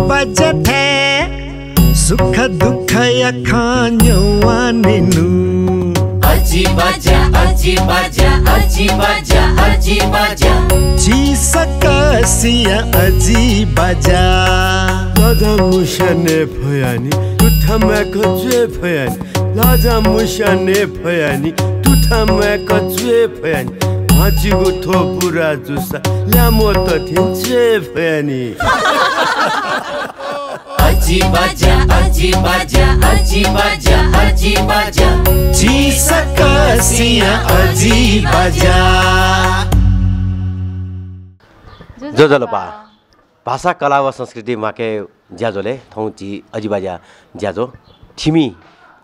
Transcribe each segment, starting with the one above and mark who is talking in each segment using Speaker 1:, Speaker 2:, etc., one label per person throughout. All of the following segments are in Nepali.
Speaker 1: अजी बाजा
Speaker 2: थे सुख दुःख या खान्यो वानेनु
Speaker 1: अजी बाजा अजी बाजा अजी बाजा अजी बाजा।
Speaker 2: छि सकसिया अजी बाजा।
Speaker 3: लाजा मुसाने भयानी तुथामाको जे भयानी। लाजा मुसाने भयानी तुथामाको जे भयानी। हाजीको थोपुरा जुसा लामो त थिन्छे भयानी
Speaker 1: अजी बाजा अजी बाजा अजी बाजा अजी बाजा।
Speaker 2: छि सकसिया अजी बाजा।
Speaker 4: जो जलपा भाषा कला व संस्कृति माके ज्याजोले थौ ची अजिबाजा ज्याजो ठिमी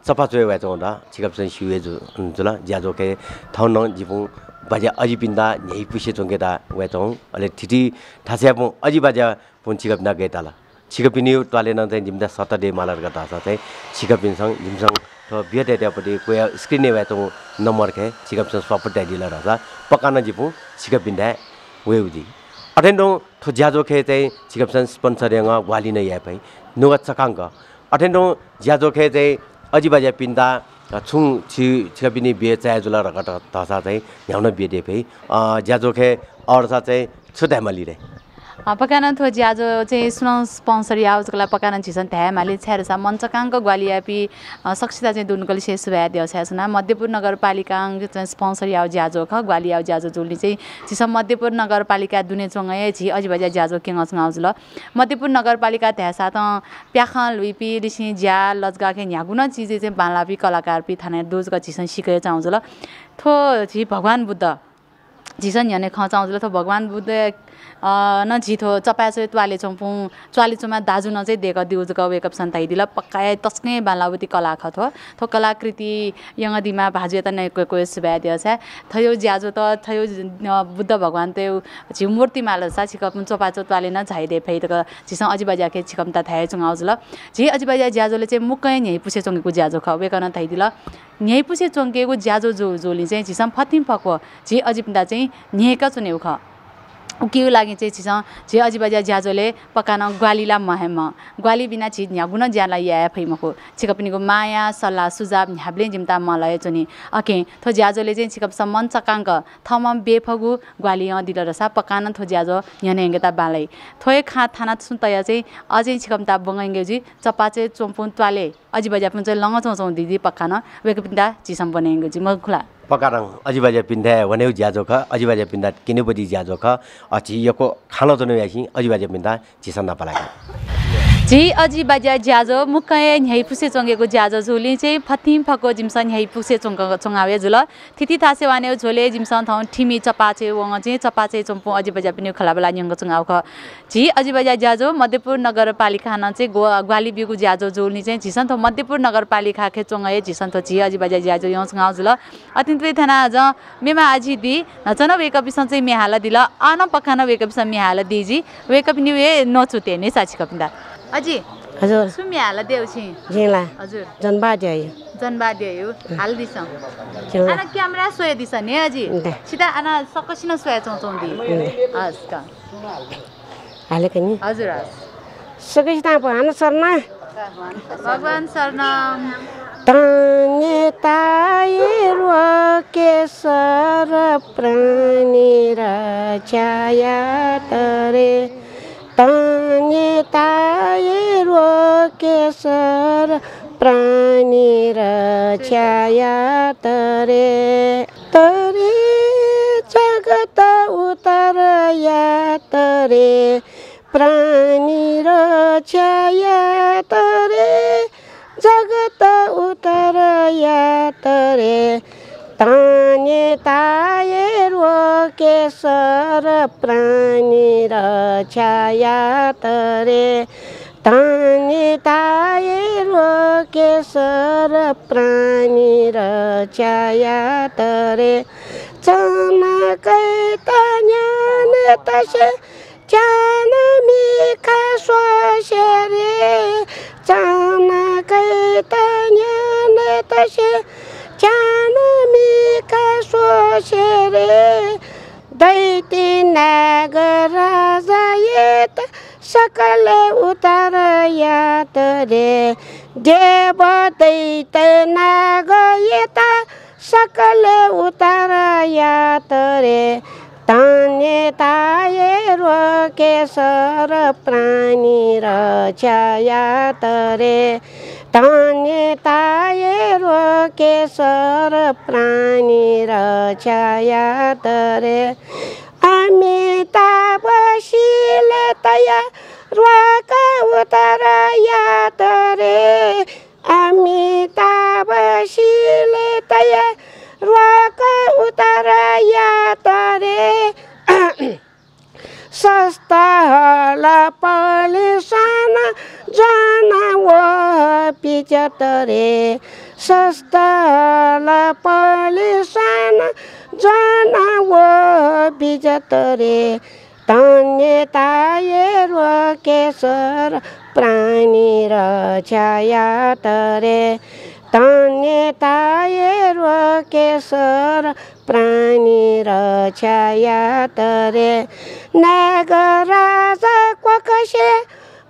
Speaker 4: चपाचोय वाचो हुँदा छिकप्सन सिवे जु जुला ज्याजो के थौ न बाजा अजि पिन्दा न्याइ पुसे चोङ्केता वाचौ अले ठिटी ठासिया पु अजि बाजा पुन छिकप न गेताला छिकपिनी टोले न चाहिँ जिम्दा सतडे मालर गर्दा चाहिँ छिकपिनसँग जिमसँग तो बिहे त्यहाँपट्टि कोही स्क्रिने वाचौ नम्बर खे छिकप्सन सपट्टा दिला रहन्छ पकान जिपु छिकपिन्दा वे उजी अटेन्डो थो ज्याजो खे चाहिँ छिकप्सन स्पोन्सर ग्वाली नै या पै नुगा चकाङ्क अटेन्डो ज्याजो खे चाहिँ पिन्दा छुङ छि छिकपिनी बिहे चाया जुला रगट धसा चाहिँ ह्याउन बिहे दे पै ज्याजो खे अड्सा चाहिँ छुट्यामा लिरे
Speaker 5: पकान थो ज्याजो चाहिँ सुन स्पोन्सर याउजको लागि पकान छिसन थ्या माले छ्यारसा ग्वालियापी सक्षिता चाहिँ दुनकल से सुभा दियो छ्यासना मध्यपुर नगरपालिका चाहिँ स्पोन्सर याउ ज्याजो ख। ग्वाली याउ ज्याजो जुल्ने चाहिँ छिस मध्यपुर नगरपालिका दुने चोङ्गै छि अजिबाजा ज्याजो किङ आउँछ ल। मध्यपुर नगरपालिका थ्यासा त प्याख लुइपी ऋषि ज्या लजगा खे न्यागुन चिजे चाहिँ बालापी कलाकार पी थाना दोजका छिसन सिकेर चाउँछ ल। थो छि भगवान् बुद्ध। झिसन झ्याने खचाउँछ ल। थो भगवान् बुद्ध न झिथो चपाचो त्वाले चौपौँ च्वाले चौमा दाजु न चाहिँ देख दिउजक वेकअप सन्ताइ दिल पक्काए तस्ने बालावती कला खथो थो कलाकृति यङ दिमा भाजु त नै कोही कोही सुभा दियो छ थयो ज्याजो त थयो बुद्ध भगवान् त्यो झिउ मूर्ति माल सा छिकप चपाचो त्वाले न झाइदे फै त झिसँग अजिबाजा के छिकम त थाहे चुङाउँछ ल। झि अजिबाजा ज्याजोले चाहिँ मुक्कै न्याइ पुसे चोङ्गेको ज्याजो ख वेकन थाइदिल। न्याइ पुसे चोङ्गेको ज्याजो जो जोली चाहिँ झिसम फतिम फको झि अजिप्दा चाहिँ न्यायका चुनेउ ख। उकियो लागि चाहिँ छिसँग झे अजिबाजा ज्याजोले पकान ग्वालीला महेम। ग्वाली बिना छि न्यागुन ज्याला या फैमको। छिकपिनीको माया सल्लाह सुझाव न्याब्ले जिम्ता मलाई चुनि। अके थो ज्याजोले चाहिँ छिकप सम्मन चकाङ्क। थम बेफगु ग्वाली दिल रसा पकान थो ज्याजो यनेङ्गेता बालै। थोए खा थाना सुन्तया चाहिँ अझै छिकम्ता बङ्गेजी चपाचे चोम्पुन त्वाले। अजिबाजा पनि चाहिँ लङ दिदी पकान। वेक पिन्दा चिसम बनेङ्गेजी म खुला।
Speaker 4: पकाराङ अजिबाज्या पिन्धा वनेउ ज्याजो ख अजिबाज्या पिन्धा किनेपट्टि ज्याजो ख अची यको खाना जनो यासी अजिबाज्या पिन्धा चिसन नपलाका
Speaker 5: झी अजी बाजा ज्याजो मुक्कै न्याइ पुसे चोङ्गेको ज्याजो झोली चाहिँ फतिम फको जिम्सन न्याइ पुसे चोङ्ग चोङ्गावे झुल थिति थासे वाने झोले जिम्सन ठाउँ ठिमी चपाचे वङ चाहिँ चपाचे चोम्पु अजी बजा पनि खलाबला न्यङ्ग चोङ्गाउ ख झी अजी बजा ज्याजो मध्यपुर नगरपालिका न चाहिँ ग्वाली बिगु ज्याजो जोल्ने चाहिँ झिसन थो मध्यपुर नगरपालिका खे चोङ्गे झिसन थो झी अजी बजा ज्याजो यङ चोङ्गाउ झुल अतिन्त्वे थाना आज मेमा आजी दि नचन वेकअपिसन चाहिँ मेहाला दिल। आन पखान वेकअपिसन मेहाला दिजी वेकअप न्यु ए नचुते नै साची कपिन्दा। अजी
Speaker 6: हजुर।
Speaker 5: सुमी हाल देउछि
Speaker 6: झिला
Speaker 5: हजुर।
Speaker 6: जनबाजे है
Speaker 5: जनबा देउ हाल दिस। आना क्यामेरा सोय दिस ने
Speaker 6: दे।
Speaker 5: सिधा आना सकसिन सोय चौचौ दि। हस् का
Speaker 6: हालेको नि
Speaker 5: हजुर हस्।
Speaker 6: त अब हान सर्ना।
Speaker 5: भगवान शरणम
Speaker 6: ताने ताये केसर प्राणी र छाया तरे ताने ताये केसर प्राणी र छाया तरे। तरे जगत उतर या तरे। प्राणी र छाया तरे। जगत उतर या तरे। ताने ताये केसर प्राणी र छाया तरे। केसर प्राणी र छाया तरे चनाकै त ज्ञान तसे ज्ञान मिखा स्वासे रे चनाकै त ज्ञान तसे छान मी का सोशेरे दैती नागराजा सकल उतार यात रे देव दैत नाग येता सकल उतार यात रे ताने ताये केसर प्राणी र छायात रे ताने ताये केसर प्राणी र छायात अमिताभ शील तया रोक उतर यात रे अमिताभ शील तया रोक उतर यात रे सस्ता पलिसान जाना व पिचत रे सस्ता पलिसान जाना व पिचत रे तान्य ताये रो केसर प्राणी र छायात रे तान्य ताये रो केसर प्राणी र छायात रे नागराज कसे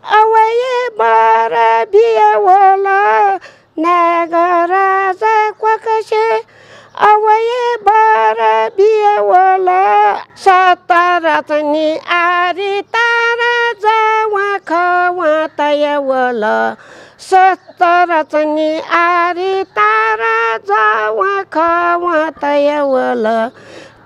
Speaker 6: अवय बर बियवल। नागराज कसे अवय बर बियवल सतरचनी आरी तारा जावा खवा तयवल सतरचनी आरी तारा जावा खवा तयवल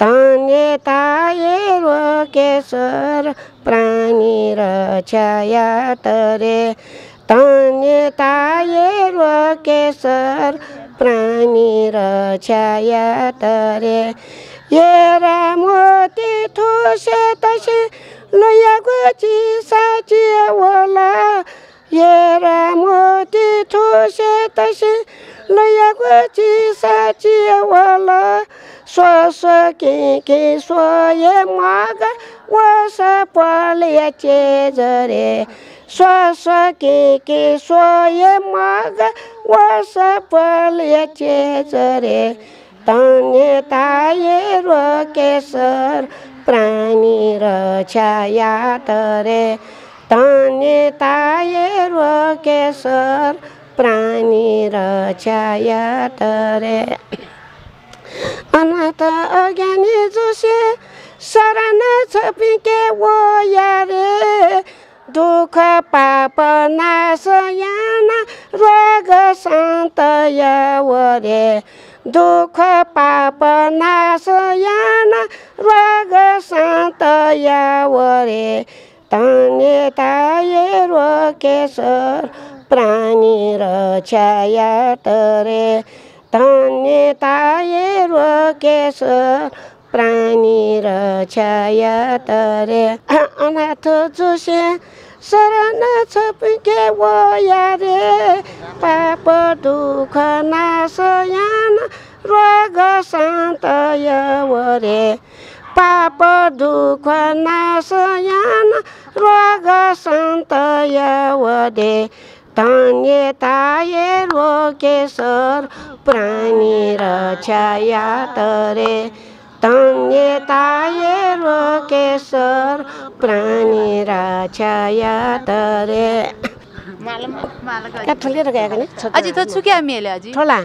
Speaker 6: ताने ताये रो केसर प्राणी र छायात रे ताने ताये रो केसर प्राणी र छायात रे येरा मोती थोसे तसे लयागोची साची वला येरा मोती थोसे तसे लयागोची साची वला स्वस के के स्वय माग वस पल्याचे जरे। स्वस के के स्वय माग जरे ताने ताये रो केसर प्राणी र छायात रे ताने ताये रो केसर प्राणी र छायात रे अनाथ अज्ञानी जोसे शरण छपिके वो यारे। दुःख पाप नाश याना रोग शान्त यावरे दुःख पाप नाश याना रोग शान्त यावरे ताने ताये रोकेश्वर प्राणी र छायात रे। ताने ताये रोकेश्वर प्राणी र छायात रे। अनाथ जोसे शरण छपिके वो यारे पाप दुःख नाश यान रोग शान्त यवरे पाप दुःख नाश यान रोग शान्त यवरे तान्य ताये रोकेश्वर प्राणी र छायात रे तान्य ताये रोकेश्वर प्राणी र छायात रे ठुले र गएको नि?
Speaker 5: अझै त छुक्या मेले अझै
Speaker 6: ठोला।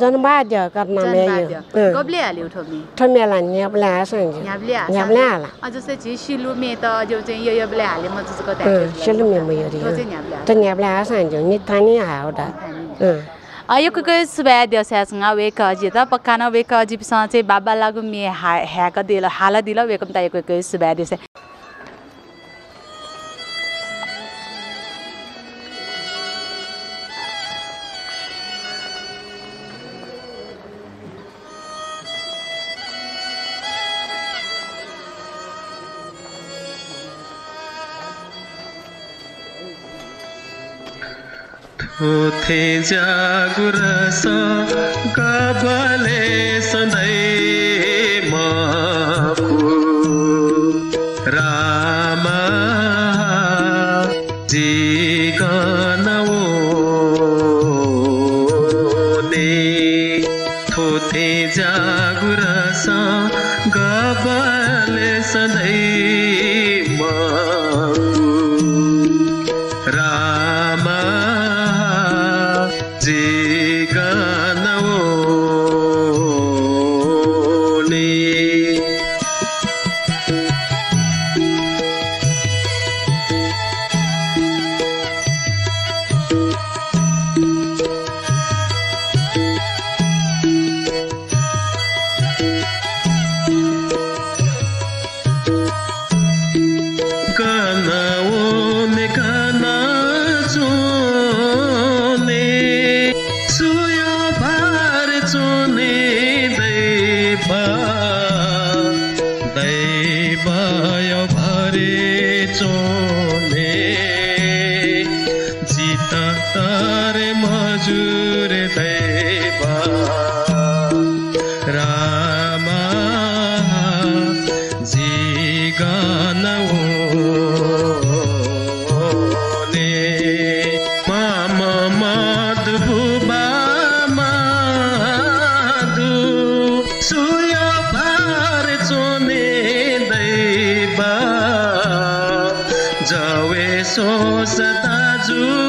Speaker 6: जनबाद्य गर्न मेयो
Speaker 5: गब्ले हाल्यो ठोमी।
Speaker 6: ठमेला न्याप्ला सांग
Speaker 5: न्याब्ले हाल्छ
Speaker 6: न्याप्ला हाला
Speaker 5: जस्तै चाहिँ सिलु मे त जो चाहिँ यो योब्ले हाले म जसको
Speaker 6: सेलु मे मयो रि
Speaker 5: त्यो चाहिँ न्याब्ले
Speaker 6: त न्याप्ला सांग नि थानी हाउडा।
Speaker 5: यो कुकै सुबह दिवसासँग वेक अजी त पक्कान वेक अजी पिसँग चाहिँ बाबा लागु मे हा ह्याक दिल हाल दिल वेकम त यो कुकै
Speaker 7: थोथे जागुरस गबले सधैँ। सो साजू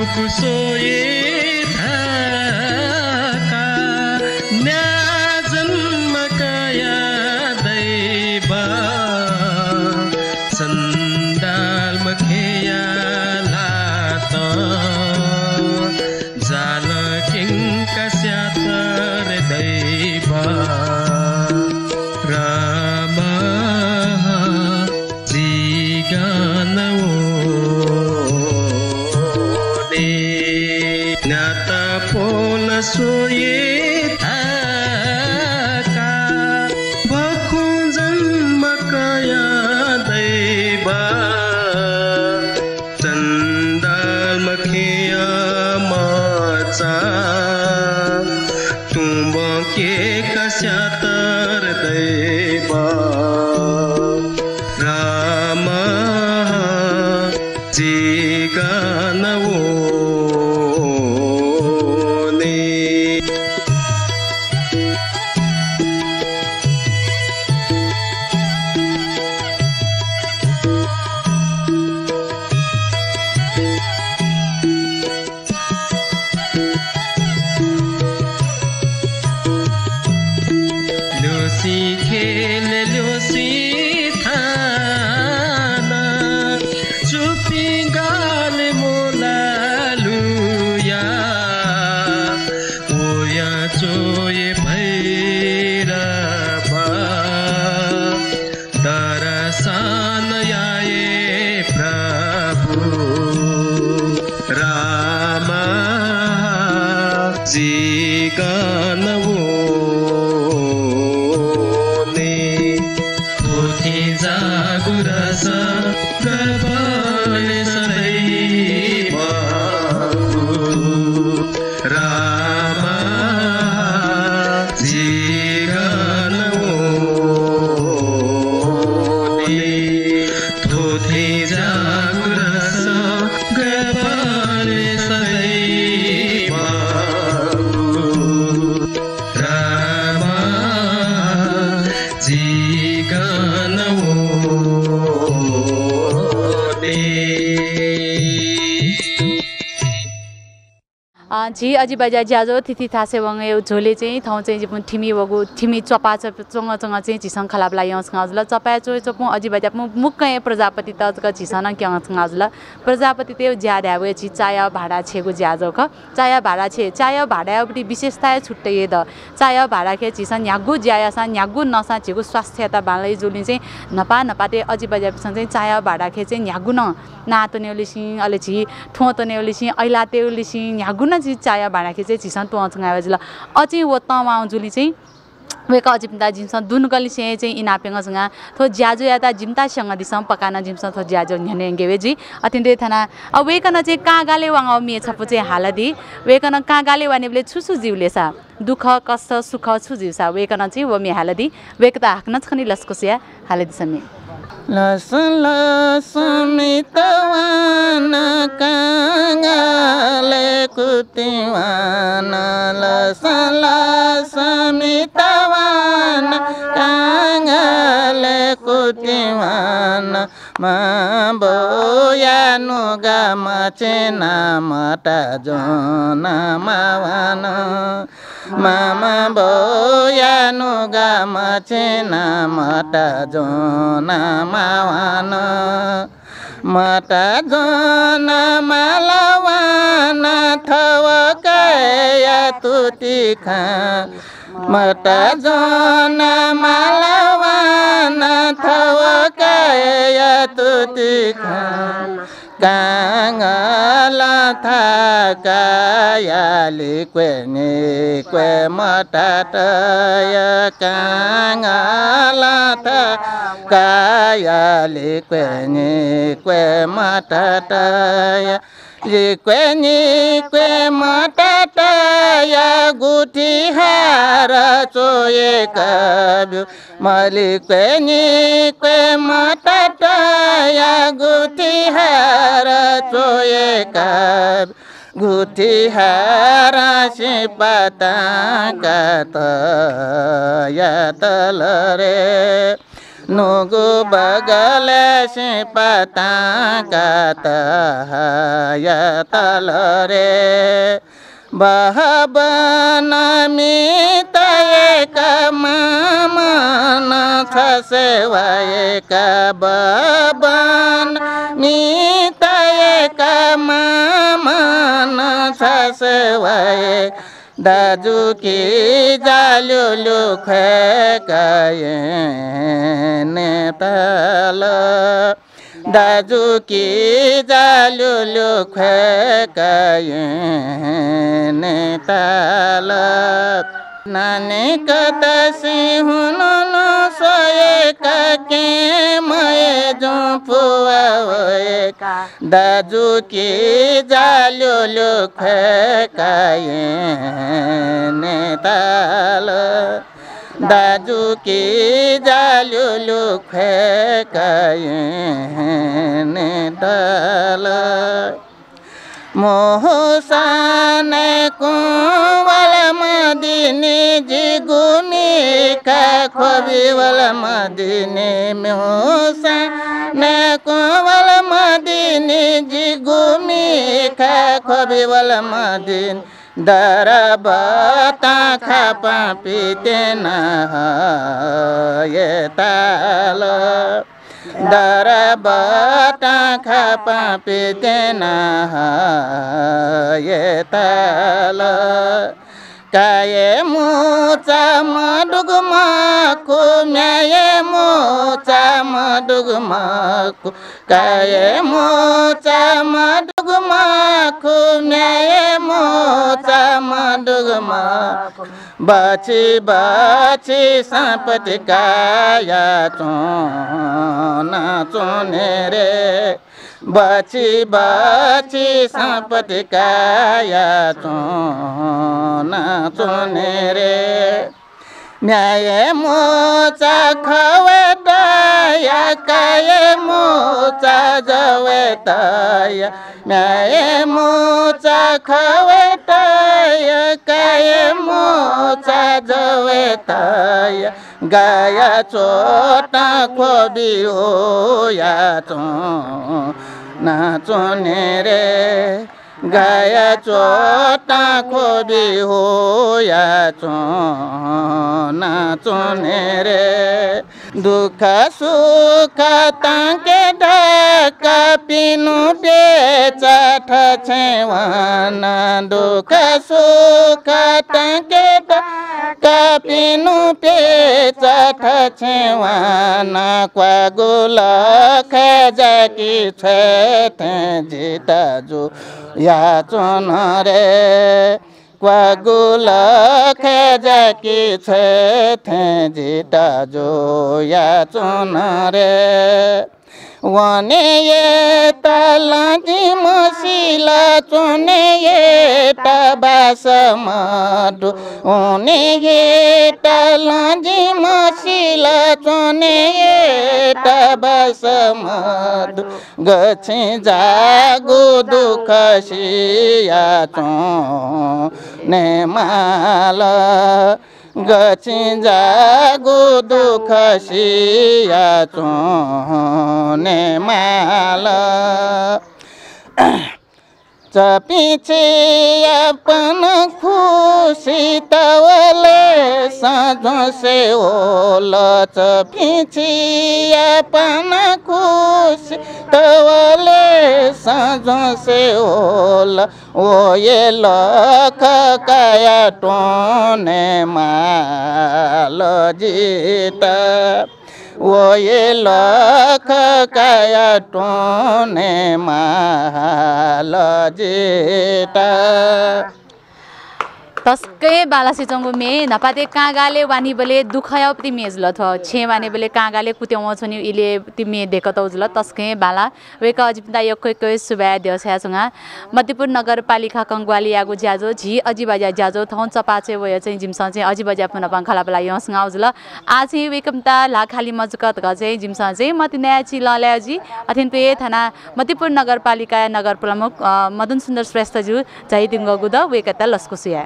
Speaker 7: buku soye चंदाल मखिया माचा तुम के कशा
Speaker 5: झि बजा ज्याजो तिथि थासे वङ झोले चाहिँ ठाउँ चाहिँ ठिमी वगु ठिमी चपा चप चङ चङ चाहिँ झिसङ खलाब यङसँग हजुर चपा चो चप अजी बजा मुक्क प्रजापति त झिसन क्याङसँग हजुर प्रजापति त्यो ज्यादा अब छि चाया भाडा छेको ज्याजो ख चाया भाडा छे चाया भाडापट्टि विशेषता छुट्टै त चाया भाडा खे झिसन यागु ज्यायासा यागु नसा छेको स्वास्थ्यता भाँडै जोली चाहिँ नपा नपाते अजिबाजासँग चाहिँ चाया भाडा खे चाहिँ यागु न। नातो नेउलिसिङ अहिले छि ठोँ त नेउलिसिङ ऐला तेउलिसिङ छि चाया भाडा खे चाहिँ झिसन चंगा जुल अझै वो तमा चाहिँ वेका जिम्ता जिम्स दुनगली से चाहिँ इनापेङ थो ज्याजो या त जिम्तासँग दिसम पकाना जिम्स थो ज्याजो न्याने गेवेजी अतिन्दै थाना। अब वेकन चाहिँ कागाले वाङ मे छपु चाहिँ हालदी वेकन कागाले वानेले छुसु जिउले सा। दुःख कष्ट सुख छु जिउसा वेकन चाहिँ वो मे हालदी वेक त हाक्न छनी लस्कोसिया हालदी समे।
Speaker 8: लस लस मितवान काङ्गाले कुतिवान लस लस मितवान काङ्गाले कुतिवान मा बोयानु गामा चेना मटा जोना मावान। मामा बोयानु गामा चेना मटा जोना मावान। मटा जोना मालावान थव कया तुति खा मटा जोना मालावान थव कया तुति खा ca ngã la tha ca ya li quê ni quê ma ta ta ya ca ngã la tha ca ya li quê ni quê ma ta ta ya लिक्वेनी क्वे मटाटय गुठी हार चोएक ब्यु। मलिक्वेनी क्वे मटाटय गुठी हार चोएक गुठी हार सिपता कत यतल रे। नुगु बगल से रे बहबन मित एक मामन छ सेवा एक बबन एक मामन छ दाजु कि जालु लुखे नेपाल दाजु कि जालु लुखे गए नेपाल नानी कता हुनु सोएका के मय जो पुआ दाजु कि जालु लुखे गए नेपाल दाजु कि जालु लुखे गए नेपाल मोहसाने मदिनी जिगुनी का खोबिवल मदिनी मोहसाने कुवल मदिनी जिगुनी का खोबिवल मदिनी। दरबता खापा पितेन ये ताल। दरबता खापा पितेन ये ताल। काये मोचा मडुगमाको म्याये मोचा मडुगमाको काये मोचा मडुगमाको म्याये मोचा मडुगमाको बाची बाची सापट काया चोना चोने रे। बाची बाची सापट काया चोना चोने रे। न्याय मोचा खवे दया काय मोचा जवे तया न्याय मोचा खवे तया काय मोचा जवे तया गाया चोटा खोबी हो या चो नाचोने रे। गाया चोटा खोबी हो या चोना चुने रे। दुःख सुख ताके ढाका पिनु बेचाठ छेवाना। दुःख सुख ताके ढाका पिनु बेचाठ छेवाना क्वागुल खेजाकी जिता जो या चुन रे। क्वागुल खेजाकी जिता जो या चुन रे। वने तलाजी मसिला चुने ये टबास मधु उने तलाजी मसिला चुने ये टबास मधु गछि जागु दुख सिया चुने माला। जागु दुख सिया चुने माल। चपिछे अपन खुसी तवले साँझो से ओल चपिछे अपन खुसी तवले साँझो से ओल ओ ये लख काया टोने माल जीता। वो ये लख काया टोने माल जेटा
Speaker 5: तस्कै बाला सिचङ्गु मे नपाते कागाले वानी बले दुखया ति मेजल थ। छे वाने बले कागाले कुत्याउ छनि इले ति मे देखत उजल तस्कै बाला वेक अजिपदा यक्कै कै सुबा देउस्या छंगा मध्यपुर नगरपालिका कंगवाली यागु ज्याजो झी अजिबाजा ज्याजो थौ चपाचे वय चाहिँ जिमसा चाहिँ अजिबाजा पुन पंखला बला यस उजल आ चाहिँ वेकमता ला। खाली मजकत ग चाहिँ जिमसा चाहिँ। मति नया छि लल्याजी अथिन पे थाना मध्यपुर नगरपालिका नगर प्रमुख मदन सुन्दर श्रेष्ठज्यू दिङ्गगु द वेकता लस्कुसिया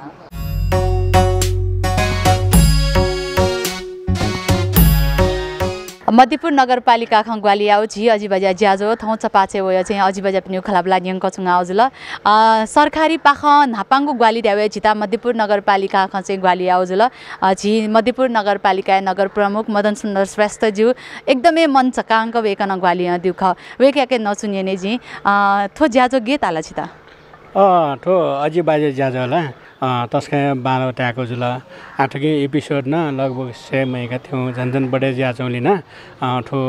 Speaker 5: मध्यपुर नगरपालिका खङ्ग्वाली आउ झी अजिबाजा ज्याजो थौ चपाचे वय चाहिँ अजिबाजा पनि खलाबला न्यङ कचुङ आउजुल अ, सरकारी पाख नापाङ्गु ग्वाली द्यावे झिता मध्यपुर नगरपालिका ख चाहिँ ग्वाली आउजुल झी मध्यपुर नगरपालिका नगर प्रमुख मदन सुन्दर श्रेष्ठज्यू एकदमै मन चकाङ्क वेकन ग्वाली दुख याके नचुनिने झी थो ज्याजो गे ताला छिता।
Speaker 9: ठो अझै बाजे ज्याज होला तस्कै ट्याएको जुल आठकै एपिसोड न लगभग से महीका थियौँ। झन् झन् बढे ज्याचौँ लिन ठो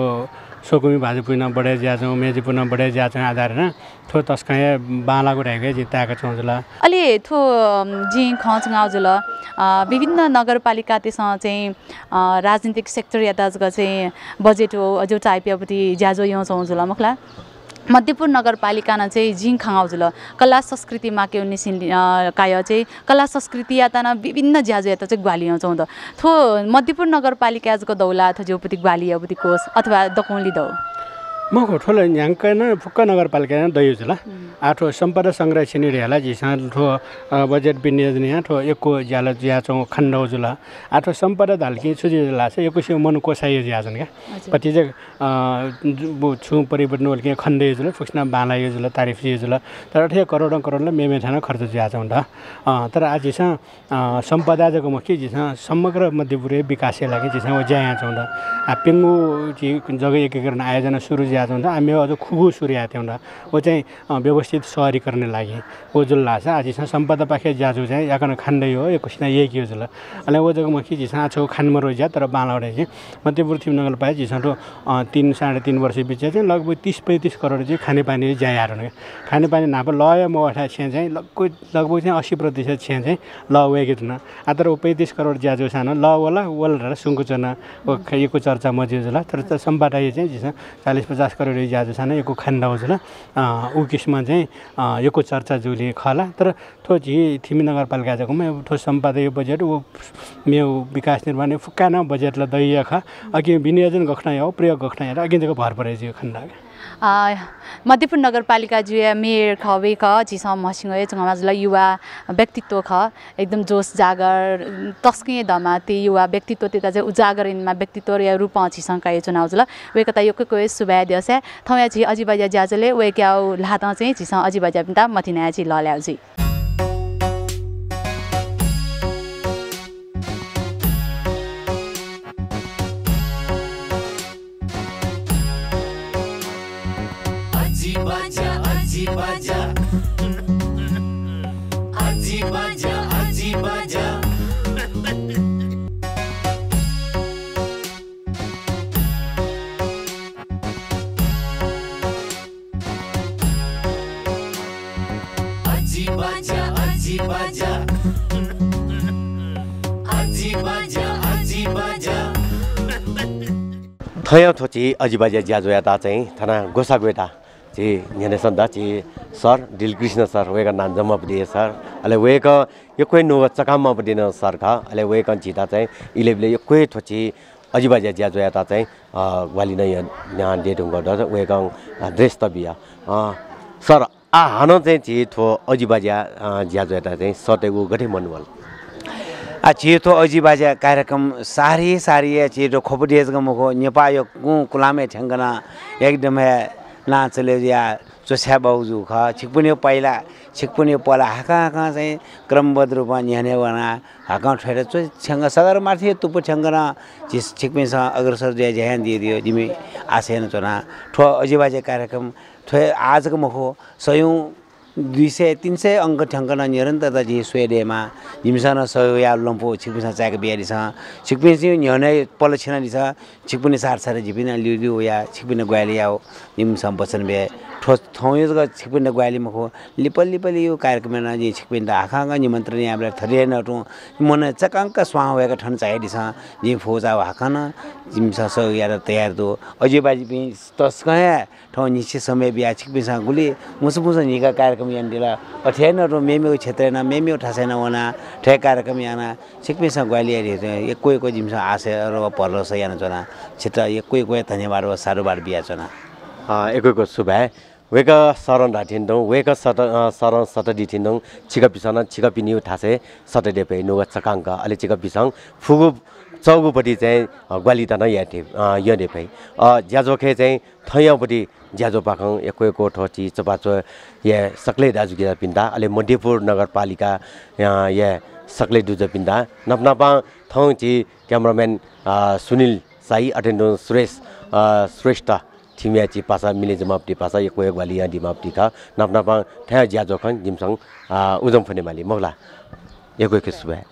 Speaker 9: सोकुमी भाजुपुन बढे ज्याचौँ मेजीपुन बढे ज्याचौँ आधार न ठो तस्कै बालाको ढ्याकै जिताएको छौँ जुल
Speaker 5: अलि थो जी खच गाउँजुल विभिन्न नगरपालिका त्यसमा चाहिँ राजनीतिक सेक्टर याताजग चाहिँ बजेट हो अझ टाइपियापट्टि ज्याजो यो चाउँजुल मखला मध्यपुर नगरपालिका न चाहिँ झिङ खाउँजुल कला संस्कृति माके निसिन काय चाहिँ कला संस्कृति यातना विभिन्न ज्याजो याता चाहिँ ग्वाली आउँछ थो मध्यपुर नगरपालिका आजको दौला अथवा जोपति ग्वाली कोष अथवा दकौली दौ
Speaker 9: मको ठुलो ह्याङ्कै न फुक्क नगरपालिका न दयो जुल आठो सम्पदा संरक्षण रेला जिसा ठो बजेट विनियोजन यहाँ ठो एको ज्याला ज्याचौँ खण्ड जुल आठो सम्पदा धाल्की छुजी जुला छ एको सिउ मनु कोसायो ज्याजन क्या। पति चाहिँ छु परिवर्तन ओल्के खण्ड जुल फुक्सना बाला यो जुल तारिफ यो जुल तर ठे करोड करोडले मेमे ठान खर्च ज्याचौँ अ, तर आज जिसा सम्पदा जको मुख्य जिसा समग्र मध्यपुरे विकासै लागि जिसा वो ज्या छौँ आ पेङ्गु जग्गा एकीकरण आयोजना सुरु अझ खुगु सुरु आएको थियौँ वो चाहिँ अ, व्यवस्थित सहरीकरण लागि वो जुल लाग्छ आज जिसा सम्पदा पाखे ज्याजु चाहिँ याकन खान्डै हो एक कुसिना एक हो जुल अनि वो जग्गा मुख्य जिसा छौ खानमा रोज्या तर बालाउडे चाहिँ मध्यपुर थिम नगरपालिका अ, तिन साढे तिन वर्ष बिच चाहिँ लगभग तिस पैँतिस करोड चाहिँ खानेपानी ज्याएर खानेपानी नाप लय मठा छ्या चाहिँ लगभग लगभग चाहिँ अस्सी प्रतिशत छ्या चाहिँ ल वेगित न तर वो पैँतिस करोड ज्याजो सानो ल वला वल र सुङ्कुचन खैएको चर्चा मजियो तर सम्पाटा चाहिँ जिस चालिस पचास करोड ज्याजो सानो एको खान्डा हो ल। ऊ किसिममा चाहिँ एको चर्चा जुली खला। तर थो झि थिमी नगरपालिका जगोमा ठो सम्पादा यो बजेट वो मेउ विकास निर्माण फुक्का न बजेटलाई दैया ख। अघि विनियोजन गख्न हो प्रयोग हेर अघि जग्गा भर परेछ यो खण्ड
Speaker 5: मध्यपुर नगरपालिका जुया मेयर ख वे ख झिसँग मसिङ चुङ्गामाजुला युवा व्यक्तित्व ख एकदम जोस जागर तस्किए धमा ती युवा व्यक्तित्व त्यता चाहिँ उजागर इनमा व्यक्तित्व या रूप झिसँग कायो चुनाव जुल वे कता यो कोही सुबाय दियोस् थौ या झि अजिबाजा ज्याजले वे क्या लात चाहिँ झिसँग अजिबाजा पिन्ता मथिना झि लल्याउ झि।
Speaker 4: थयाथोची अजिबाजी ज्याजोयाता चाहिँ थना गोसाको बेटा गोसागोटा ची दा जे सर दिलकृष्ण सर वेग जम्मा पुदिए सर अहिले वेक एकै नुग चकाममा पुदिन सर ख अहिले वेक छिता चाहिँ इलेबले एकै थोची अजिबाजा ज्याजोयाता चाहिँ ग्वालिन यहाँ डेटुङ गर्दा वेक ड्रेस तबिया सर आ हान चाहिँ छि थो अजिबाजिया ज्याजोयाता चाहिँ सटेगु गठे मनवल
Speaker 10: आ चेतो अजिबाजा कार्यक्रम सारी सारी चेतो खोपडिएजको मुखो नेपायो कु कुलामे ठ्याङ्गना एकदमै नाचले या चोस्या बाउजू ख छिकपुने पहिला छिकपुने पहिला हाका हाका चाहिँ क्रमबद्ध रूपमा न्याने वना हाका ठेर चो छ्याङ्ग सगर माथि तुप्पो ठ्याङ्गना चिस छिकपेसँग अग्रसर जय ध्यान दिइदियो जिमी आसेन चोना ठो अजिबाजे कार्यक्रम ठो आजको मुखो सयौँ दुई सय तिन सय अङ्क ठ्याङ्कन निरन्तरता जी स्वेडेमा झिमसँग सय या लम्पो छिकपिसा चाहेको बिहारीसँग छिकपिन चाहिँ न्याउने पल्लो छिना छ छिकपिने सार सार झिपिन लिउ या छिकपिन ग्वाली या निमसँग बचन बे ठोस ठाउँ यो छिकपिन्ड गुवालीमा ग्वालीमा हो लिपल लिपली यो कार्यक्रम होइन छिक्ट निमन्त्रण हाखाङ निमन्त्रण नहटौँ मन चकाङ्क स्वाह भएका ठन चाहिँ जिम्म फोज आऊ हाँखाना जिमसँग सिएर तयार दो। अझै बाजे पनि तस्कया ठाउँ निश्चित समय बिहा छिकपिसँग गुली मुसु मुसु निका कार्यक्रम यहाँनिर अठ्याएन हटौँ मेमे क्षेत्र होइन मेमेऊ ठसेन हो ठ्याक कार्यक्रम यहाँ छिक्सँग ग्वाली कोही एकैको जिमसँग पर्लो छ यहाँ चना। क्षेत्र एक धन्यवाद हो सारोबार बिहा छुन
Speaker 4: एकैको है वेक सरथिन्दौँ वेक सत सर सतडिठिँदैनौँ छिक पिसन छिका पिनियो थासे सत देपे नुगा चकाङ्क अले छिका पिसाङ फुगु चौगुपट्टि चाहिँ ग्वाली तान याथे थिएँ यहाँ डेपाई ज्याजो चाहिँ थैयापट्टि ज्याझो पाखङ एक ठोची चपाचो या सक्लै दाजु गिजाप पिन्दा अले मध्यपुर नगरपालिका या सक्लै दुज पिन्दा। नपनापा थङ चाहिँ क्यामराम्यान सुनिल साई अटेन्ड सुरेश श्रेष्ठ। थिमियाची पासा मिले जमाप्टी पासा यो कोयक वाली यहाँ डिमाप्टी खा नाप नापा ठ्या ज्याजो खन जिमसँग उजम फने माली
Speaker 1: मगला यो कोही किस्म है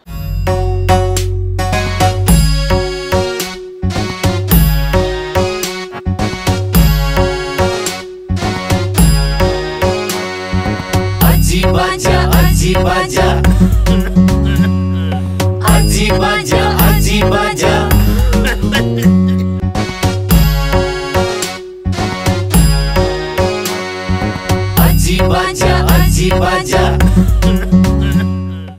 Speaker 1: Aji baja, aji baja, aji.